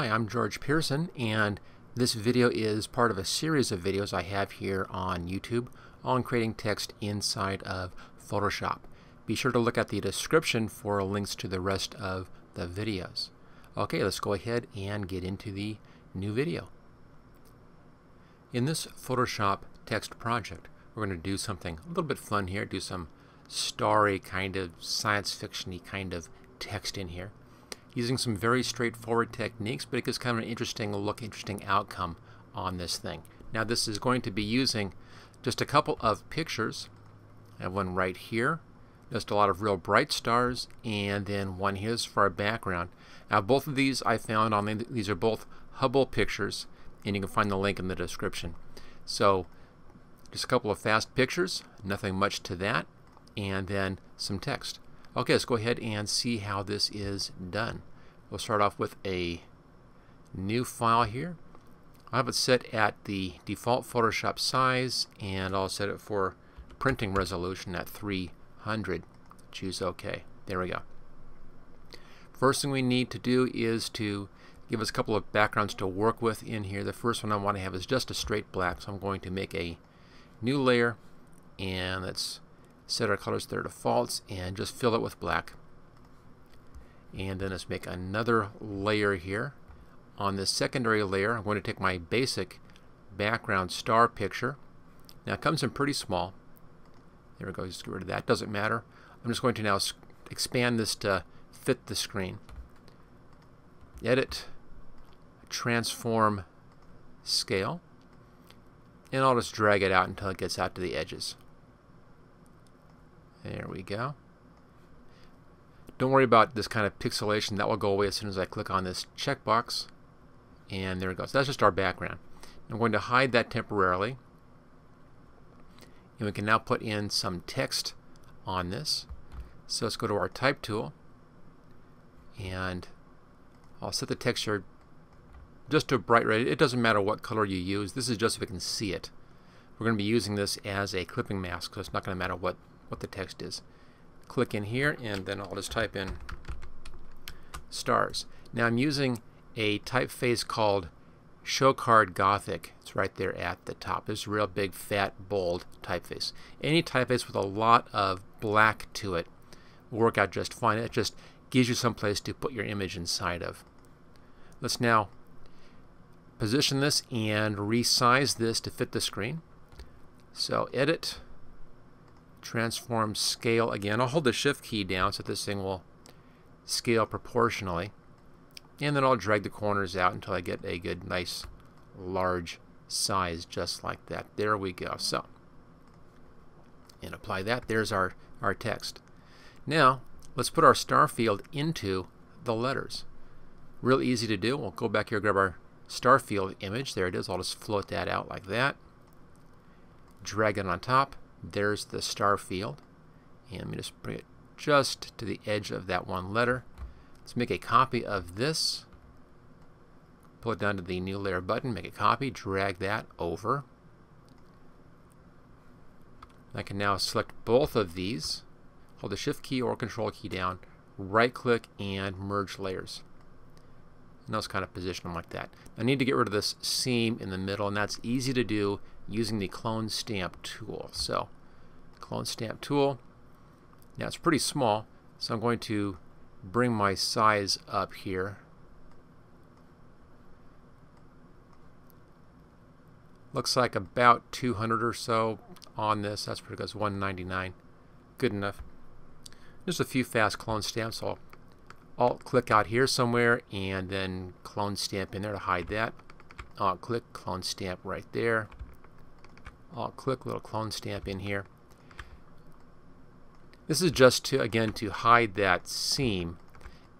Hi, I'm George Peirson and this video is part of a series of videos I have here on YouTube on creating text inside of Photoshop. Be sure to look at the description for links to the rest of the videos. Okay, let's go ahead and get into the new video. In this Photoshop text project, we're going to do something a little bit fun here, do some starry kind of science fiction-y kind of text in here using some very straightforward techniques, but it gives kind of an interesting look, interesting outcome on this thing. Now this is going to be using just a couple of pictures. I have one right here, just a lot of real bright stars, and then one here is for our background. Now both of these I found on, the, these are both Hubble pictures, and you can find the link in the description. So just a couple of fast pictures, nothing much to that, and then some text. Okay, let's go ahead and see how this is done. We'll start off with a new file here. I have it set at the default Photoshop size and I'll set it for printing resolution at 300. Choose OK. There we go. First thing we need to do is to give us a couple of backgrounds to work with in here. The first one I want to have is just a straight black, so I'm going to make a new layer and let's set our colors there to defaults and just fill it with black. And then let's make another layer here. On this secondary layer I'm going to take my basic background star picture. Now it comes in pretty small. There we go just get rid of that doesn't matter. I'm just going to now expand this to fit the screen. Edit transform scale. And I'll just drag it out until it gets out to the edges there we go. Don't worry about this kind of pixelation. That will go away as soon as I click on this checkbox. And there it goes. That's just our background. I'm going to hide that temporarily. And we can now put in some text on this. So let's go to our type tool. And I'll set the texture just to a bright red. It doesn't matter what color you use. This is just so we can see it. We're going to be using this as a clipping mask, so it's not going to matter what what the text is. Click in here and then I'll just type in stars. Now I'm using a typeface called Showcard Gothic. It's right there at the top. It's a real big, fat, bold typeface. Any typeface with a lot of black to it will work out just fine. It just gives you some place to put your image inside of. Let's now position this and resize this to fit the screen. So edit, transform scale again. I'll hold the shift key down so this thing will scale proportionally. And then I'll drag the corners out until I get a good, nice, large size just like that. There we go. So, and apply that. There's our, our text. Now, let's put our star field into the letters. Real easy to do. We'll go back here, grab our star field image. There it is. I'll just float that out like that. Drag it on top there's the star field. And let me just bring it just to the edge of that one letter. Let's make a copy of this. Pull it down to the new layer button, make a copy, drag that over. I can now select both of these, hold the shift key or control key down, right click and merge layers. And let's kind of position them like that. I need to get rid of this seam in the middle and that's easy to do using the clone stamp tool. So clone stamp tool. Now it's pretty small, so I'm going to bring my size up here. Looks like about 200 or so on this. That's pretty good. It's 199. Good enough. Just a few fast clone stamps. I'll alt click out here somewhere and then clone stamp in there to hide that. Alt click, clone stamp right there. I'll click little clone stamp in here. This is just to, again, to hide that seam.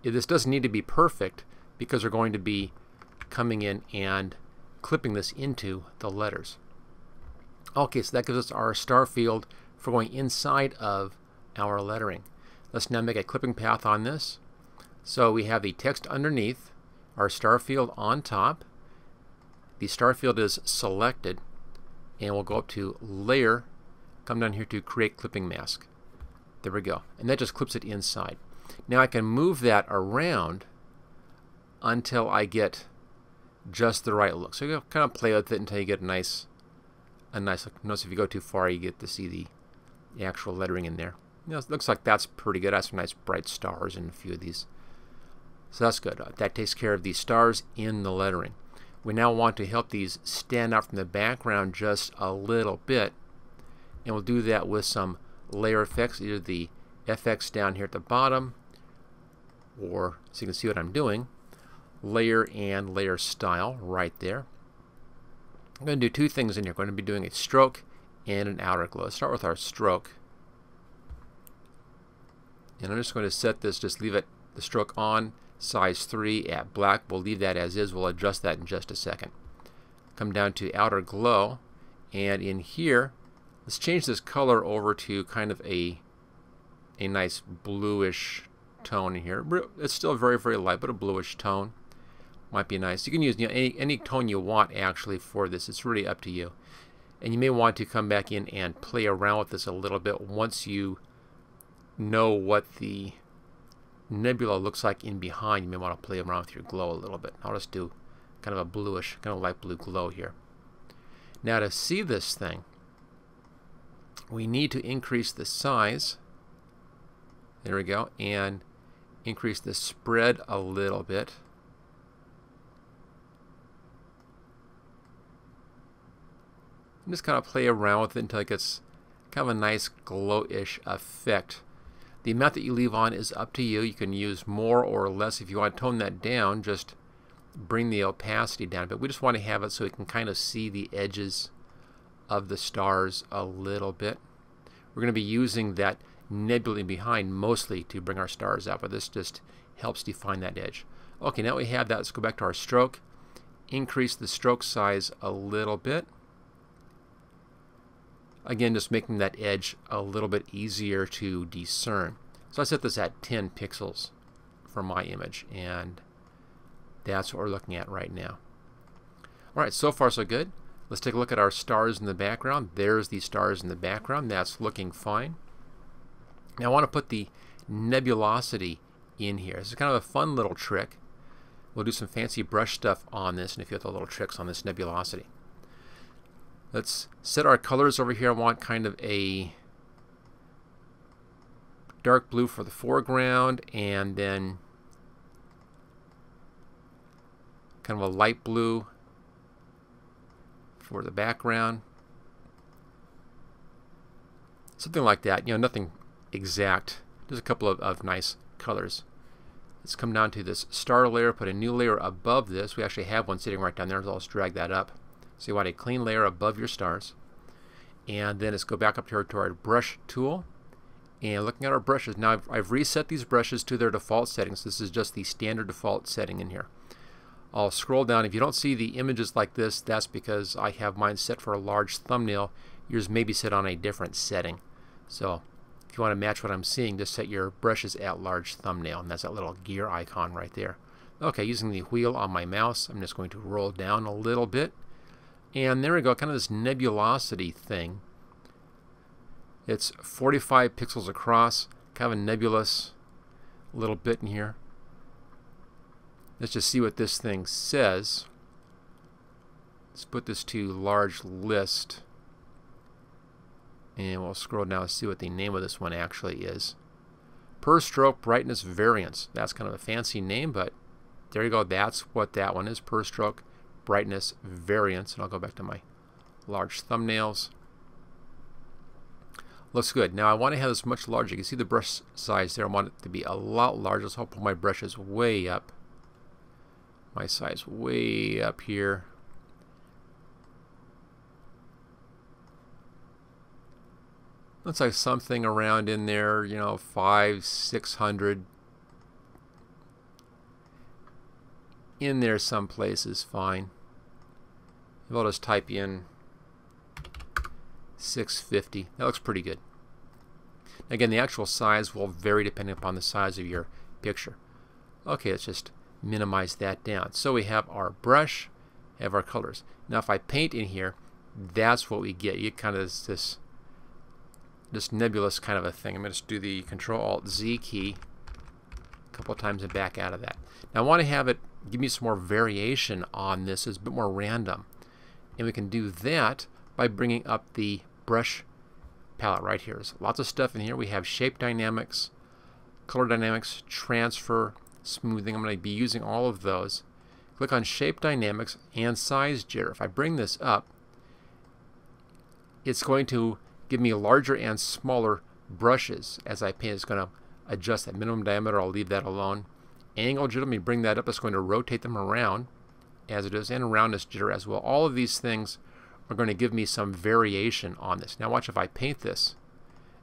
This doesn't need to be perfect because we're going to be coming in and clipping this into the letters. Okay, so that gives us our star field for going inside of our lettering. Let's now make a clipping path on this. So we have the text underneath, our star field on top. The star field is selected and we'll go up to layer, come down here to create clipping mask. There we go. And that just clips it inside. Now I can move that around until I get just the right look. So you kind of play with it until you get a nice, a nice look. Notice if you go too far, you get to see the, the actual lettering in there. You know, it looks like that's pretty good. That's some nice bright stars in a few of these. So that's good. Uh, that takes care of the stars in the lettering. We now want to help these stand out from the background just a little bit. And we'll do that with some layer effects, either the FX down here at the bottom, or so you can see what I'm doing, layer and layer style right there. I'm going to do two things in here. I'm going to be doing a stroke and an outer glow. Let's start with our stroke. And I'm just going to set this, just leave it the stroke on, size 3 at black. We'll leave that as is. We'll adjust that in just a second. Come down to outer glow, and in here, let's change this color over to kind of a a nice bluish tone here. It's still very, very light, but a bluish tone might be nice. You can use you know, any, any tone you want actually for this. It's really up to you. And you may want to come back in and play around with this a little bit once you know what the nebula looks like in behind. You may want to play around with your glow a little bit. I'll just do kind of a bluish, kind of light blue glow here. Now to see this thing, we need to increase the size. There we go. And increase the spread a little bit. And just kind of play around with it until it gets kind of a nice glow-ish effect. The amount that you leave on is up to you. You can use more or less. If you want to tone that down, just bring the opacity down. But we just want to have it so we can kind of see the edges of the stars a little bit. We're going to be using that nebula behind mostly to bring our stars out, but this just helps define that edge. Okay, now we have that. Let's go back to our stroke. Increase the stroke size a little bit. Again, just making that edge a little bit easier to discern. So I set this at 10 pixels for my image, and that's what we're looking at right now. All right, so far so good. Let's take a look at our stars in the background. There's the stars in the background. That's looking fine. Now I want to put the nebulosity in here. This is kind of a fun little trick. We'll do some fancy brush stuff on this and a few other little tricks on this nebulosity. Let's set our colors over here. I want kind of a dark blue for the foreground and then kind of a light blue for the background. Something like that. You know, nothing exact. Just a couple of, of nice colors. Let's come down to this star layer, put a new layer above this. We actually have one sitting right down there, so I'll just drag that up. So you want a clean layer above your stars. And then let's go back up here to our brush tool. And looking at our brushes, now I've, I've reset these brushes to their default settings. This is just the standard default setting in here. I'll scroll down. If you don't see the images like this, that's because I have mine set for a large thumbnail. Yours may be set on a different setting. So if you want to match what I'm seeing, just set your brushes at large thumbnail. And that's that little gear icon right there. Okay, using the wheel on my mouse, I'm just going to roll down a little bit and there we go, kind of this nebulosity thing. It's 45 pixels across, kind of a nebulous little bit in here. Let's just see what this thing says. Let's put this to large list. And we'll scroll down and see what the name of this one actually is. Per stroke brightness variance. That's kind of a fancy name, but there you go. That's what that one is, per stroke brightness variance, and I'll go back to my large thumbnails. Looks good. Now I want to have this much larger. You can see the brush size there. I want it to be a lot larger, so I'll put my brushes way up. My size way up here. Looks like something around in there, you know, five, six hundred in there someplace is fine. I'll just type in 650. That looks pretty good. Again, the actual size will vary depending upon the size of your picture. Okay, let's just minimize that down. So we have our brush, have our colors. Now if I paint in here, that's what we get. You get kind of this, this this nebulous kind of a thing. I'm going to do the Control Alt Z key a couple times and back out of that. Now I want to have it give me some more variation on this. It's a bit more random. And we can do that by bringing up the brush palette right here. There's lots of stuff in here. We have shape dynamics, color dynamics, transfer, smoothing. I'm going to be using all of those. Click on shape dynamics and size jitter. If I bring this up, it's going to give me larger and smaller brushes as I paint. It's going to adjust that minimum diameter. I'll leave that alone. Angle jitter, let me bring that up. It's going to rotate them around as it is, and roundness jitter as well. All of these things are going to give me some variation on this. Now watch if I paint this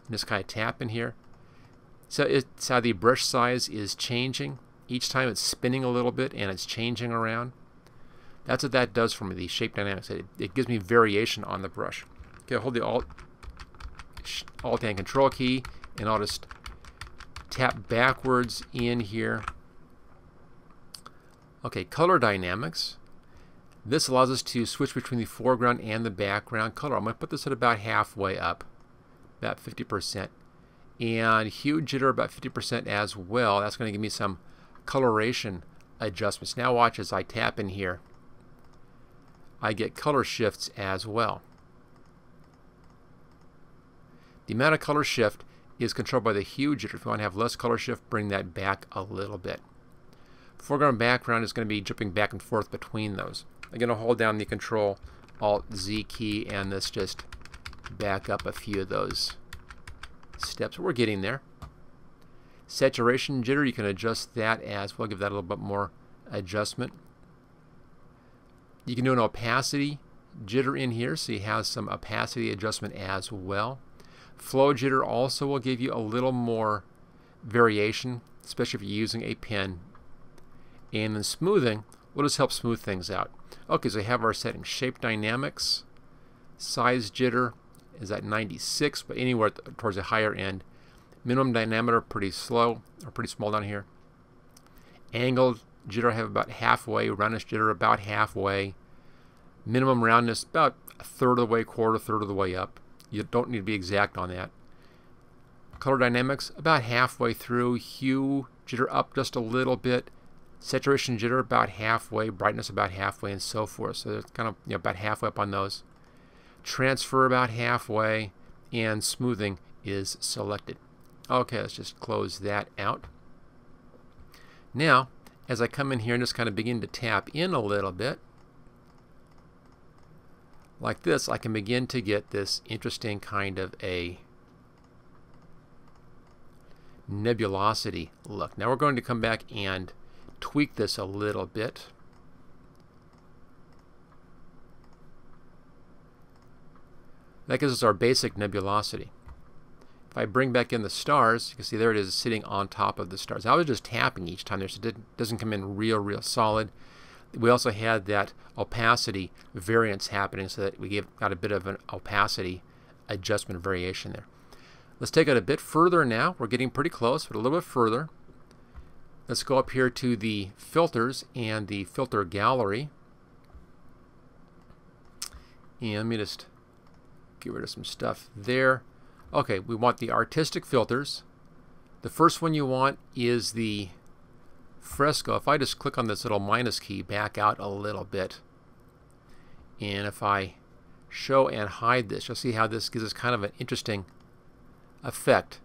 and just kind of tap in here. So it's how the brush size is changing. Each time it's spinning a little bit and it's changing around. That's what that does for me, the shape dynamics. It, it gives me variation on the brush. Okay, hold the Alt, Alt and Control key and I'll just tap backwards in here. Okay, color dynamics. This allows us to switch between the foreground and the background color. I'm going to put this at about halfway up, about 50%. And hue jitter about 50% as well. That's going to give me some coloration adjustments. Now watch as I tap in here. I get color shifts as well. The amount of color shift is controlled by the hue jitter. If you want to have less color shift, bring that back a little bit. Foreground background is going to be jumping back and forth between those. I'm going to hold down the Control Alt Z key and this just back up a few of those steps. We're getting there. Saturation jitter, you can adjust that as well. Give that a little bit more adjustment. You can do an opacity jitter in here, so you have some opacity adjustment as well. Flow jitter also will give you a little more variation, especially if you're using a pen. And then smoothing will just help smooth things out. Okay, so we have our settings. Shape dynamics, size jitter is at 96, but anywhere towards the higher end. Minimum diameter pretty slow, or pretty small down here. Angle jitter I have about halfway. Roundness jitter about halfway. Minimum roundness about a third of the way, quarter, third of the way up. You don't need to be exact on that. Color dynamics about halfway through. Hue jitter up just a little bit. Saturation jitter about halfway. Brightness about halfway, and so forth. So it's kind of you know, about halfway up on those. Transfer about halfway, and smoothing is selected. Okay, let's just close that out. Now, as I come in here and just kind of begin to tap in a little bit, like this, I can begin to get this interesting kind of a nebulosity look. Now we're going to come back and tweak this a little bit. That gives us our basic nebulosity. If I bring back in the stars, you can see there it is sitting on top of the stars. I was just tapping each time there, so it doesn't come in real, real solid. We also had that opacity variance happening so that we gave, got a bit of an opacity adjustment variation there. Let's take it a bit further now. We're getting pretty close, but a little bit further. Let's go up here to the filters and the filter gallery. And let me just get rid of some stuff there. Okay, we want the artistic filters. The first one you want is the fresco. If I just click on this little minus key, back out a little bit, and if I show and hide this, you'll see how this gives us kind of an interesting effect.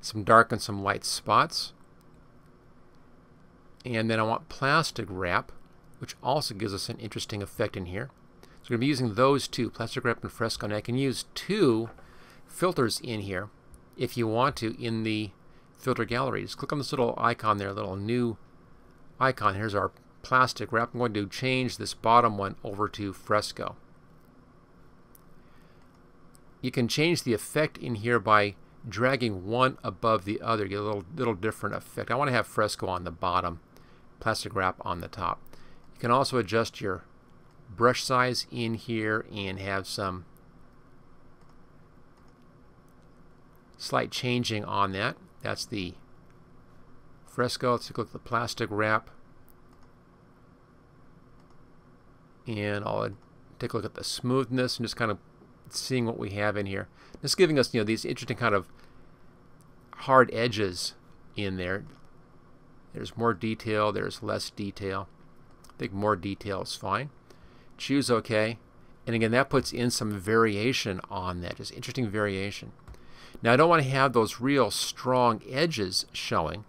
Some dark and some light spots. And then I want plastic wrap, which also gives us an interesting effect in here. So we're going to be using those two, plastic wrap and fresco. And I can use two filters in here if you want to in the filter gallery. Just click on this little icon there, little new icon. Here's our plastic wrap. I'm going to change this bottom one over to fresco. You can change the effect in here by dragging one above the other. Get a little, little different effect. I want to have fresco on the bottom, plastic wrap on the top. You can also adjust your brush size in here and have some slight changing on that. That's the fresco. Let's take a look at the plastic wrap. And I'll take a look at the smoothness and just kind of seeing what we have in here. Just giving us, you know, these interesting kind of hard edges in there. There's more detail, there's less detail. I think more detail is fine. Choose OK. And again, that puts in some variation on that, just interesting variation. Now, I don't want to have those real strong edges showing,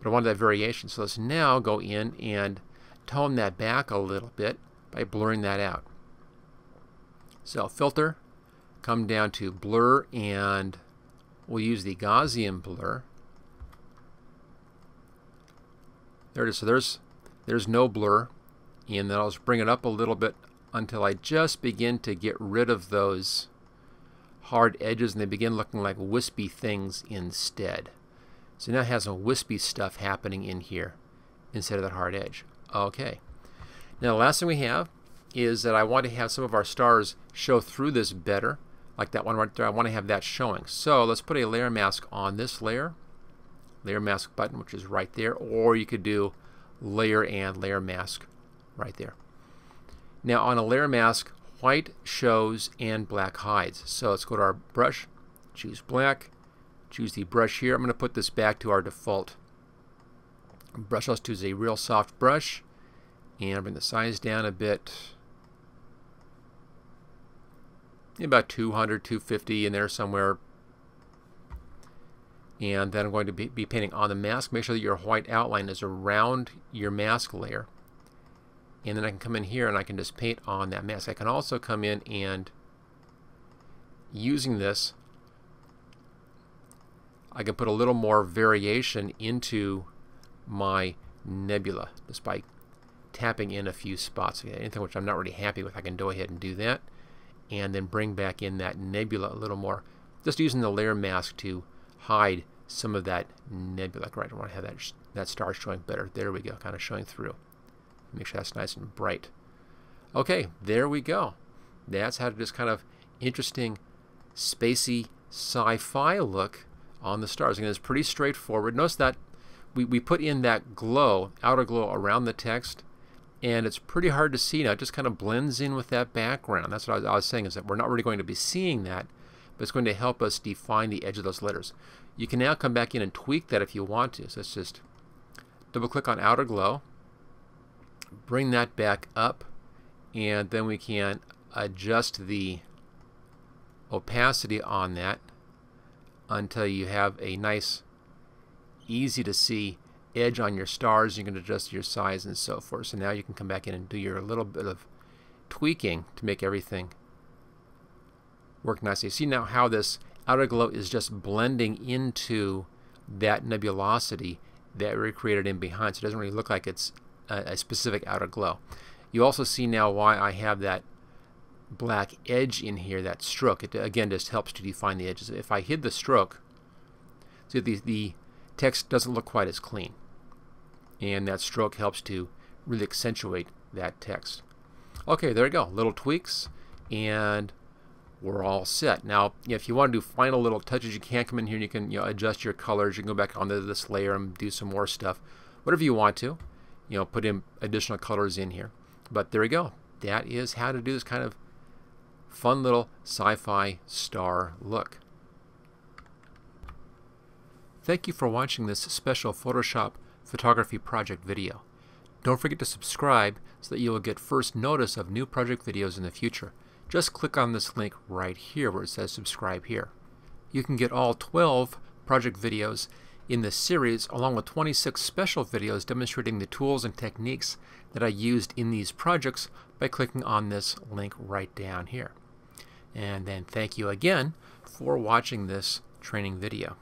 but I want that variation. So let's now go in and tone that back a little bit by blurring that out. So filter, come down to blur, and we'll use the Gaussian blur. There it is. So there's there's no blur. And then I'll just bring it up a little bit until I just begin to get rid of those hard edges and they begin looking like wispy things instead. So now it has some wispy stuff happening in here instead of that hard edge. Okay. Now the last thing we have is that I want to have some of our stars show through this better, like that one right there. I want to have that showing. So let's put a layer mask on this layer, layer mask button, which is right there, or you could do layer and layer mask right there. Now on a layer mask, white shows and black hides. So let's go to our brush, choose black, choose the brush here. I'm going to put this back to our default brush. Let's choose a real soft brush and bring the size down a bit. About 200, 250 in there somewhere. And then I'm going to be, be painting on the mask. Make sure that your white outline is around your mask layer and then I can come in here and I can just paint on that mask. I can also come in and using this I can put a little more variation into my nebula just by tapping in a few spots. Anything which I'm not really happy with I can go ahead and do that and then bring back in that nebula a little more just using the layer mask to hide some of that nebula. Right, I want to have that, that star showing better. There we go, kind of showing through. Make sure that's nice and bright. Okay, there we go. That's how to just kind of interesting, spacey sci-fi look on the stars. Again, it's pretty straightforward. Notice that we, we put in that glow, outer glow around the text, and it's pretty hard to see now. It just kind of blends in with that background. That's what I was, I was saying, is that we're not really going to be seeing that, but it's going to help us define the edge of those letters. You can now come back in and tweak that if you want to. So let's just double click on outer glow bring that back up and then we can adjust the opacity on that until you have a nice easy to see edge on your stars you can adjust your size and so forth so now you can come back in and do your little bit of tweaking to make everything work nicely see now how this outer glow is just blending into that nebulosity that we created in behind so it doesn't really look like it's a, a specific outer glow. You also see now why I have that black edge in here, that stroke. It again just helps to define the edges. If I hid the stroke, see the, the text doesn't look quite as clean. And that stroke helps to really accentuate that text. Okay, there you go. Little tweaks and we're all set. Now, if you want to do final little touches, you can come in here and you can you know, adjust your colors. You can go back onto this layer and do some more stuff. Whatever you want to you know, put in additional colors in here. But there we go. That is how to do this kind of fun little sci-fi star look. Thank you for watching this special Photoshop photography project video. Don't forget to subscribe so that you will get first notice of new project videos in the future. Just click on this link right here where it says subscribe here. You can get all 12 project videos in this series, along with 26 special videos demonstrating the tools and techniques that I used in these projects by clicking on this link right down here. And then thank you again for watching this training video.